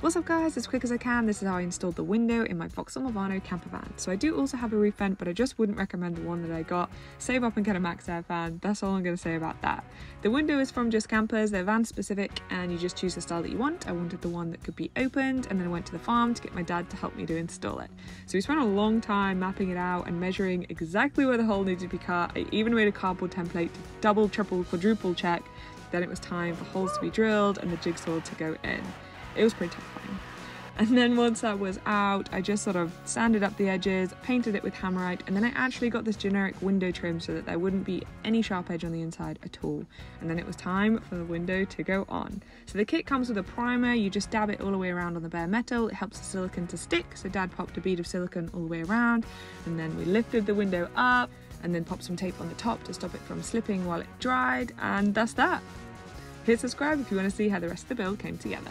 What's up guys, as quick as I can, this is how I installed the window in my Vauxhall Movano camper van. So I do also have a roof vent, but I just wouldn't recommend the one that I got. Save up and get a MaxxAir fan, that's all I'm going to say about that. The window is from Just Kampers, they're van specific and you just choose the style that you want. I wanted the one that could be opened and then I went to the farm to get my dad to help me to install it. So we spent a long time mapping it out and measuring exactly where the hole needed to be cut. I even made a cardboard template to double, triple, quadruple check. Then it was time for holes to be drilled and the jigsaw to go in it was pretty terrifying. And then once that was out, I just sort of sanded up the edges, painted it with hammerite, and then I actually got this generic window trim so that there wouldn't be any sharp edge on the inside at all. And then it was time for the window to go on. So the kit comes with a primer, you just dab it all the way around on the bare metal, it helps the silicone to stick, so dad popped a bead of silicone all the way around, and then we lifted the window up, and then popped some tape on the top to stop it from slipping while it dried, and that's that. Hit subscribe if you want to see how the rest of the build came together.